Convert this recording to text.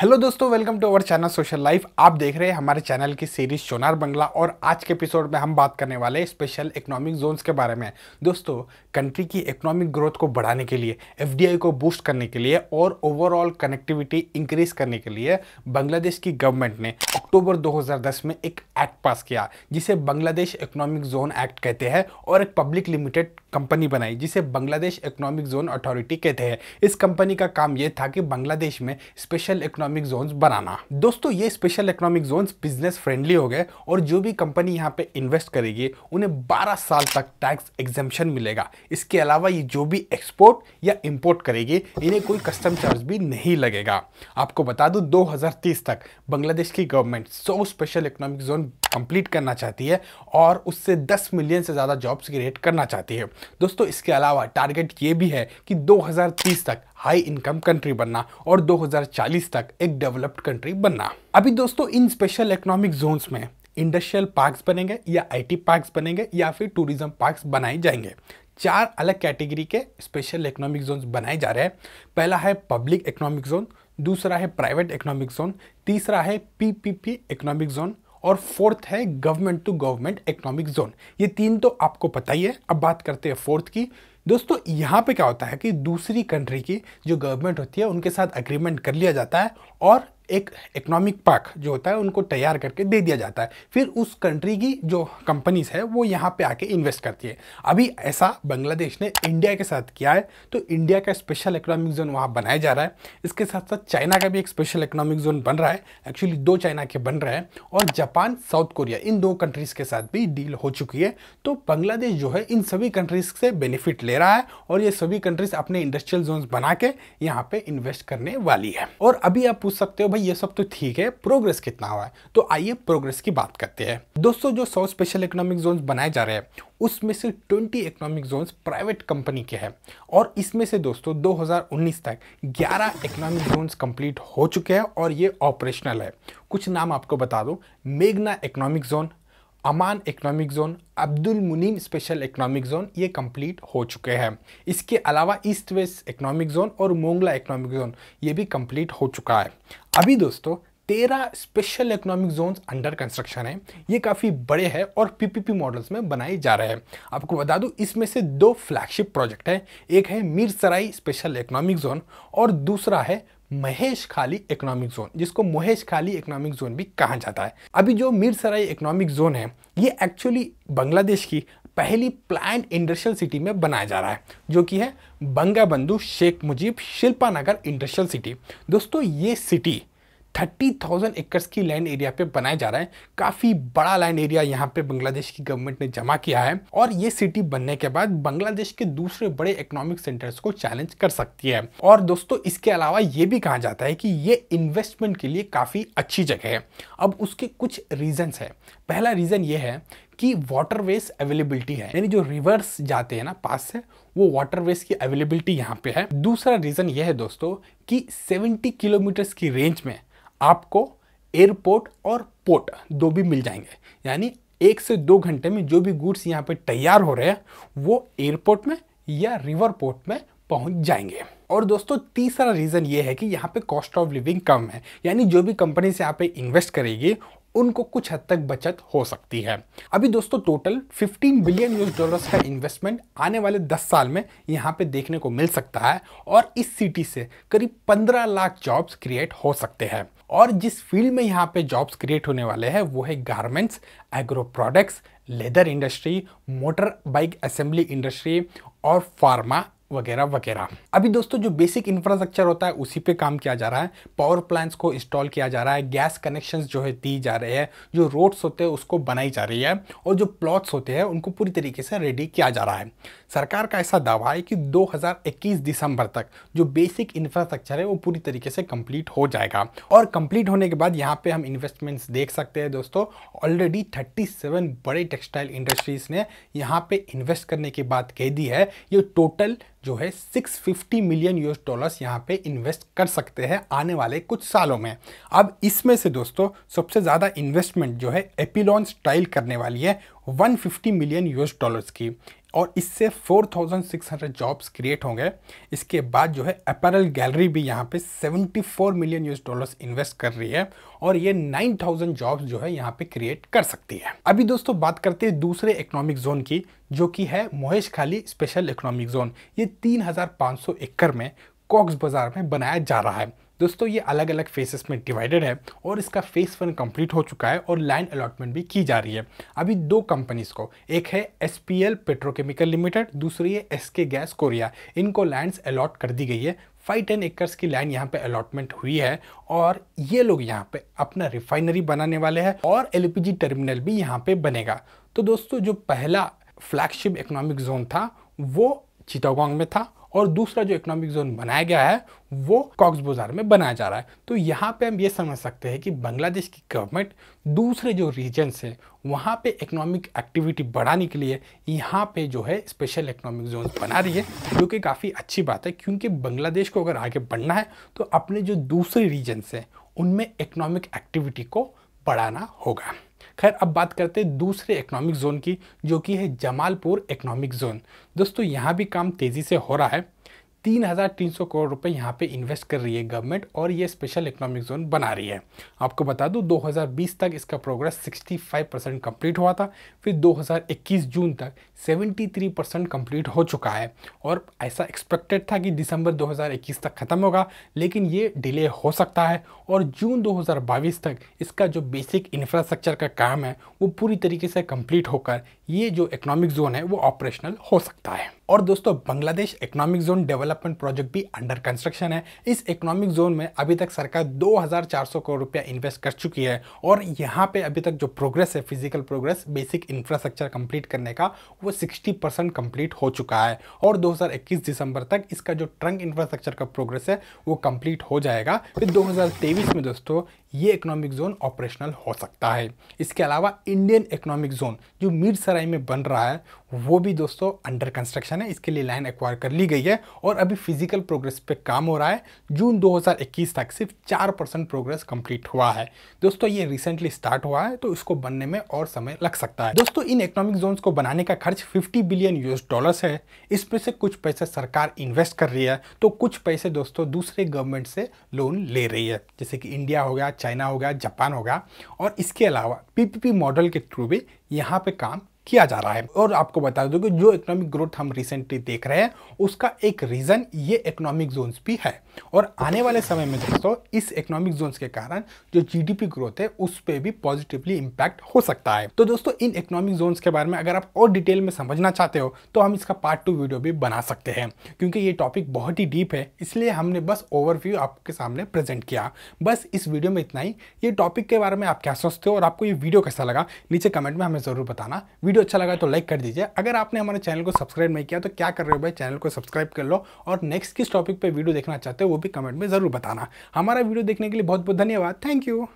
Hello दोस्तों welcome to our channel social life आप देख रहे हैं हमारे चैनल की सीरीज़ सोनार बंगला और आज के एपिसोड में हम बात करने वाले स्पेशल इकोनॉमिक जोन्स के बारे में। दोस्तों कंट्री की इकोनॉमिक ग्रोथ को बढ़ाने के लिए एफडीआई को बूस्ट करने के लिए और ओवरऑल कनेक्टिविटी इंक्रीज करने के लिए बांग्लादेश की गवर्नमेंट ने अक्टूबर 2010 में एक एक्ट पास किया, जिसे बांग्लादेश इकोनॉमिक जोन एक्ट कहते हैं और एक पब्लिक लिमिटेड कंपनी बनाई, जिसे बांग्लादेश इकोनॉमिक जोन अथॉरिटी कहते हैं। इस कंपनी का काम यह था कि बांग्लादेश में स्पेशल इकोनॉमिक जोन्स बनाना। दोस्तों, ये special economic zones business friendly हो गए और जो भी कंपनी यहाँ पे इन्वेस्ट करेगी, उन्हें 12 साल तक टैक्स एग्जामेशन मिलेगा। इसके अलावा ये जो भी एक्सपोर्ट या इम्पोर्ट करेगी, इन्हें कोई कस्टम चार्ज भी नहीं लगेगा। आपको बता दूँ 2030 तक बांग्लादेश की गवर्नमेंट सौ स्पेशल इकोनॉमिक जोन कंप्लीट करना चाहती है और उससे 10 मिलियन से ज़्यादा जॉब्स क्रिएट करना चाहती है। दोस्तों, इसके अलावा टारगेट ये भी है कि 2030 तक हाई इनकम कंट्री बनना और 2040 तक एक डेवलप्ड कंट्री बनना। अभी दोस्तों, इन स्पेशल इकोनॉमिक जोन्स में इंडस्ट्रियल पार्क्स बनेंगे या आईटी पार्क्स बनेंगे या फिर टूरिज़्म पार्क्स बनाए जाएँगे। चार अलग कैटेगरी के स्पेशल इकोनॉमिक जोन बनाए जा रहे हैं। पहला है पब्लिक इकोनॉमिक जोन दूसरा है प्राइवेट इकोनॉमिक जोन तीसरा है पीपीपी इकोनॉमिक जोन और फोर्थ है government to government economic zone ये तीन तो आपको पता ही है। अब बात करते हैं फोर्थ की। दोस्तों, यहाँ पे क्या होता है कि दूसरी कंट्री की जो गवर्नमेंट होती है, उनके साथ अग्रीमेंट कर लिया जाता है और एक इकोनॉमिक पार्क जो होता है, उनको तैयार करके दे दिया जाता है। फिर उस कंट्री की जो कंपनीज़ है, वो यहाँ पे आके इन्वेस्ट करती है। अभी ऐसा बांग्लादेश ने इंडिया के साथ किया है तो इंडिया का स्पेशल इकोनॉमिक जोन वहाँ बनाया जा रहा है। इसके साथ साथ चाइना का भी एक स्पेशल इकोनॉमिक जोन बन रहा है। एक्चुअली दो चाइना के बन रहे हैं और जापान साउथ कोरिया इन दो कंट्रीज़ के साथ भी डील हो चुकी है। तो बांग्लादेश जो है, इन सभी कंट्रीज़ से बेनिफिट ले रहा है और ये सभी कंट्रीज़ अपने इंडस्ट्रियल जोन बना के यहाँ पर इन्वेस्ट करने वाली है। और अभी आप पूछ सकते हो, भाई ये सब तो ठीक है प्रोग्रेस कितना हुआ है? तो आइए प्रोग्रेस की बात करते हैं। दोस्तों, जो सौ स्पेशल इकोनॉमिक जोन बनाए जा रहे हैं, उसमें से 20 इकोनॉमिक जोन प्राइवेट कंपनी के हैं। और इसमें से दोस्तों 2019 तक 11 इकोनॉमिक जोन कंप्लीट हो चुके हैं और ये ऑपरेशनल है। कुछ नाम आपको बता दूँ। मेघना economic zone Aman economic zone, Abdul Munim special economic zone, ये कंप्लीट हो चुके हैं। इसके अलावा ईस्ट वेस्ट इकोनॉमिक जोन और मोंगला इकोनॉमिक जोन, ये भी कंप्लीट हो चुका है। अभी दोस्तों, तेरह special economic zones under construction है। ये काफ़ी बड़े हैं और पीपीपी मॉडल्स में बनाए जा रहे हैं। आपको बता दूँ, इसमें से दो फ्लैगशिप प्रोजेक्ट हैं। एक है मीरसराई स्पेशल इकोनॉमिक जोन और दूसरा है महेश खाली इकोनॉमिक जोन जिसको महेश खाली इकोनॉमिक जोन भी कहा जाता है। अभी जो मीरसराय इकोनॉमिक जोन है, ये एक्चुअली बांग्लादेश की पहली प्लान इंडस्ट्रियल सिटी में बनाया जा रहा है, जो कि है बंगाबंधु शेख मुजीब शिल्पानगर इंडस्ट्रियल सिटी दोस्तों, ये सिटी थर्टी थाउज़ेंड एकर्स की लैंड एरिया पे बनाया जा रहा है। काफ़ी बड़ा लैंड एरिया यहाँ पे बांग्लादेश की गवर्नमेंट ने जमा किया है और ये सिटी बनने के बाद बांग्लादेश के दूसरे बड़े इकोनॉमिक सेंटर्स को चैलेंज कर सकती है। और दोस्तों, इसके अलावा ये भी कहा जाता है कि ये इन्वेस्टमेंट के लिए काफ़ी अच्छी जगह है। अब उसके कुछ रीजन्स है। पहला रीज़न ये है कि वाटर वेज अवेलेबिलिटी है। यानी जो रिवर्स जाते हैं ना, पास से, वो वाटर वेज की अवेलेबिलिटी यहाँ पे है। दूसरा रीज़न ये है दोस्तों कि 70 किलोमीटर्स की रेंज में आपको एयरपोर्ट और पोर्ट दो भी मिल जाएँगे। यानी एक से दो घंटे में जो भी गुड्स यहाँ पे तैयार हो रहे हैं, वो एयरपोर्ट में या रिवर पोर्ट में पहुँच जाएँगे। और दोस्तों, तीसरा रीज़न ये है कि यहाँ पे कॉस्ट ऑफ़ लिविंग कम है। यानी जो भी कंपनी से यहाँ पे इन्वेस्ट करेगी उनको कुछ हद तक बचत हो सकती है। अभी दोस्तों टोटल 15 बिलियन यूएस डॉलर्स का इन्वेस्टमेंट आने वाले 10 साल में यहाँ पे देखने को मिल सकता है और इस सिटी से करीब 15 लाख जॉब्स क्रिएट हो सकते हैं। और जिस फ़ील्ड में यहाँ पे जॉब्स क्रिएट होने वाले हैं, वो है garments agro products leather industry motor bike assembly industry और फार्मा वगैरह वगैरह। अभी दोस्तों जो बेसिक इंफ्रास्ट्रक्चर होता है, उसी पे काम किया जा रहा है। पावर प्लांट्स को इंस्टॉल किया जा रहा है। गैस कनेक्शंस जो है, दी जा रहे हैं। जो रोड्स होते हैं, उसको बनाई जा रही है। और जो प्लॉट्स होते हैं, उनको पूरी तरीके से रेडी किया जा रहा है। सरकार का ऐसा दावा है कि 2021 दिसंबर तक जो बेसिक इंफ्रास्ट्रक्चर है, वो पूरी तरीके से कंप्लीट हो जाएगा। और कंप्लीट होने के बाद यहाँ पे हम इन्वेस्टमेंट्स देख सकते हैं दोस्तों। ऑलरेडी 37 बड़े टेक्सटाइल इंडस्ट्रीज़ ने यहाँ पे इन्वेस्ट करने की बात कह दी है। ये टोटल जो है 650 मिलियन यूएस डॉलर्स यहाँ पे इन्वेस्ट कर सकते हैं आने वाले कुछ सालों में। अब इसमें से दोस्तों, सबसे ज़्यादा इन्वेस्टमेंट जो है एपिलॉन स्टाइल करने वाली है 150 मिलियन यूएस डॉलर्स की। और इससे 4,600 जॉब्स क्रिएट होंगे। इसके बाद जो है अपैरल गैलरी भी यहाँ पे 74 मिलियन यूएस डॉलर्स इन्वेस्ट कर रही है और ये 9,000 जॉब्स जो है यहाँ पे क्रिएट कर सकती है। अभी दोस्तों बात करते हैं दूसरे इकोनॉमिक जोन की जो कि है मोहेश खाली स्पेशल इकोनॉमिक जोन ये 3,500 एकड़ में कॉक्स बाज़ार में बनाया जा रहा है। दोस्तों, ये अलग अलग फेसेस में डिवाइडेड है और इसका फेस वन कंप्लीट हो चुका है और लैंड अलॉटमेंट भी की जा रही है। अभी दो कंपनीज़ को, एक है एसपीएल पेट्रोकेमिकल लिमिटेड दूसरी है एस गैस कोरिया इनको लैंड्स अलॉट कर दी गई है। फाइव टेन एकर्स की लैंड यहाँ पे अलॉटमेंट हुई है और ये लोग यहाँ पे अपना रिफाइनरी बनाने वाले हैं और एलपीजी टर्मिनल भी यहाँ पे बनेगा। तो दोस्तों, जो पहला फ्लैगशिप इकोनॉमिक जोन था, वो चिटागोंग में था और दूसरा जो इकोनॉमिक जोन बनाया गया है, वो कॉक्स बाज़ार में बनाया जा रहा है। तो यहाँ पे हम ये समझ सकते हैं कि बांग्लादेश की गवर्नमेंट दूसरे जो रीजन्स है, वहाँ पे इकोनॉमिक एक्टिविटी बढ़ाने के लिए यहाँ पे जो है स्पेशल इकोनॉमिक जोन बना रही है, जो कि काफ़ी अच्छी बात है। क्योंकि बांग्लादेश को अगर आगे बढ़ना है तो अपने जो दूसरे रीजन्स हैं, उनमें इकोनॉमिक एक्टिविटी को बढ़ाना होगा। खैर, अब बात करते हैं दूसरे इकोनॉमिक जोन की, जो कि है जमालपुर इकोनॉमिक जोन दोस्तों, यहाँ भी काम तेज़ी से हो रहा है। तीन हज़ार तीन सौ करोड़ रुपए यहाँ पे इन्वेस्ट कर रही है गवर्नमेंट और ये स्पेशल इकोनॉमिक जोन बना रही है। आपको बता दूँ 2020 तक इसका प्रोग्रेस 65 परसेंट कंप्लीट हुआ था, फिर 2021 जून तक 73 परसेंट कंप्लीट हो चुका है। और ऐसा एक्सपेक्टेड था कि दिसंबर 2021 तक ख़त्म होगा, लेकिन ये डिले हो सकता है। और जून 2022 तक इसका जो बेसिक इंफ्रास्ट्रक्चर का काम है, वो पूरी तरीके से कंप्लीट होकर ये जो इकोनॉमिक जोन है, वो ऑपरेशनल हो सकता है। और दोस्तों Bangladesh economic zone development project भी अंडर कंस्ट्रक्शन है। इस इकोनॉमिक जोन में अभी तक सरकार 2400 करोड़ रुपया इन्वेस्ट कर चुकी है। और यहाँ पे अभी तक जो प्रोग्रेस है physical progress basic infrastructure complete करने का, वो 60 परसेंट कंप्लीट हो चुका है। और 2021 दिसंबर तक इसका जो ट्रंक इंफ्रास्ट्रक्चर का प्रोग्रेस है, वो कंप्लीट हो जाएगा। फिर दो हज़ार तेईस में दोस्तों ये इकोनॉमिक जोन ऑपरेशनल हो सकता है। इसके अलावा इंडियन इकोनॉमिक जोन जो मीर सराय में बन रहा है, वो भी दोस्तों अंडर कंस्ट्रक्शन है। इसके लिए लाइन एक्वायर कर ली गई है और अभी फ़िज़िकल प्रोग्रेस पे काम हो रहा है। जून 2021 तक सिर्फ़ चार परसेंट प्रोग्रेस कंप्लीट हुआ है। दोस्तों, ये रिसेंटली स्टार्ट हुआ है तो इसको बनने में और समय लग सकता है। दोस्तों, इन इकोनॉमिक जोन को बनाने का खर्च फिफ्टी बिलियन यूएस डॉलर्स है। इसमें से कुछ पैसे सरकार इन्वेस्ट कर रही है तो कुछ पैसे दोस्तों दूसरे गवर्नमेंट से लोन ले रही है। जैसे कि इंडिया हो गया चाइना होगा, जापान होगा और इसके अलावा पीपीपी मॉडल के थ्रू भी यहाँ पे काम किया जा रहा है। और आपको बता दूँ कि जो इकोनॉमिक ग्रोथ हम रिसेंटली देख रहे हैं, उसका एक रीजन ये इकोनॉमिक जोन्स भी है। और आने वाले समय में दोस्तों, इस इकोनॉमिक जोन्स के कारण जो जीडीपी ग्रोथ है, उस पर भी पॉजिटिवली इंपैक्ट हो सकता है। तो दोस्तों, इन इकोनॉमिक जोन्स के बारे में अगर आप और डिटेल में समझना चाहते हो तो हम इसका पार्ट टू वीडियो भी बना सकते हैं। क्योंकि ये टॉपिक बहुत ही डीप है, इसलिए हमने बस ओवरव्यू आपके सामने प्रेजेंट किया। बस इस वीडियो में इतना ही। ये टॉपिक के बारे में आप क्या सोचते हो और आपको ये वीडियो कैसा लगा, नीचे कमेंट में हमें ज़रूर बताना। वीडियो अच्छा लगा तो लाइक कर दीजिए। अगर आपने हमारे चैनल को सब्सक्राइब नहीं किया तो क्या कर रहे हो भाई? चैनल को सब्सक्राइब कर लो और नेक्स्ट किस टॉपिक पर वीडियो देखना चाहते हो वो भी कमेंट में ज़रूर बताना। हमारा वीडियो देखने के लिए बहुत बहुत धन्यवाद। Thank you.